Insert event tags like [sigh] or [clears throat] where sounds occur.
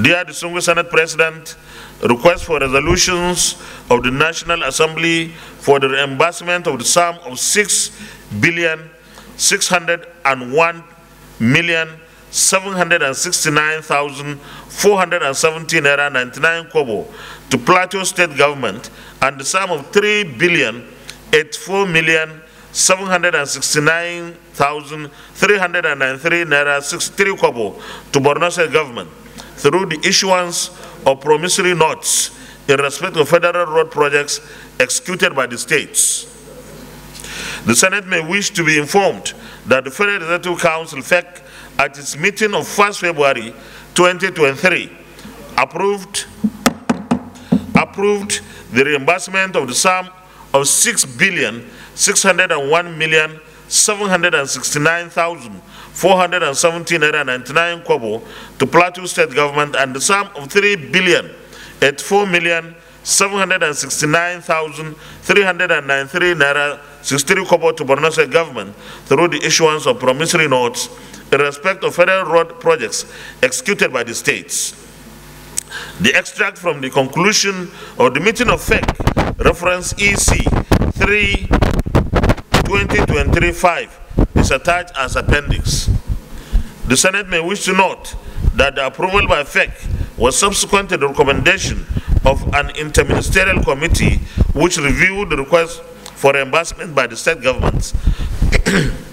Dear distinguished Senate President, request for resolutions of the National Assembly for the reimbursement of the sum of six billion, six hundred and one million, seven hundred and sixty-nine thousand, four hundred and seventeen naira ninety-nine kobo to Plateau State Government and the sum of three billion, eighty-four million, seven hundred and sixty-nine thousand, three hundred and ninety-three naira sixty-three kobo to Borno State Government through the issuance of promissory notes in respect of federal road projects executed by the states. The Senate may wish to be informed that the Federal Executive Council, FEC, at its meeting of 1st February 2023, approved, approved the reimbursement of the sum of 6 billion 601 million 769,470 naira 99 kobo to Plateau State Government and the sum of 3 billion 84 million 769,393 naira 63 kobo to Borno State Government through the issuance of promissory notes in respect of federal road projects executed by the states. The extract from the conclusion of the meeting of FEC, reference EC 3 2025, is attached as appendix. The Senate may wish to note that the approval by FEC was subsequent to the recommendation of an interministerial committee which reviewed the request for reimbursement by the state governments [clears throat]